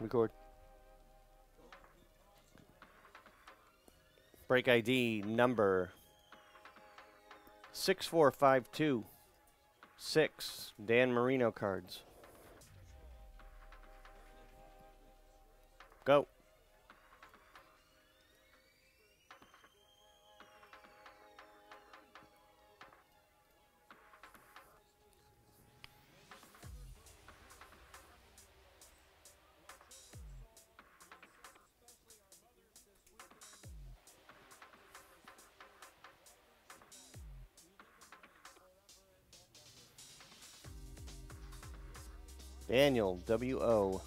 Record. Break ID number 6452. Six. Dan Marino cards. Go. Daniel W.O.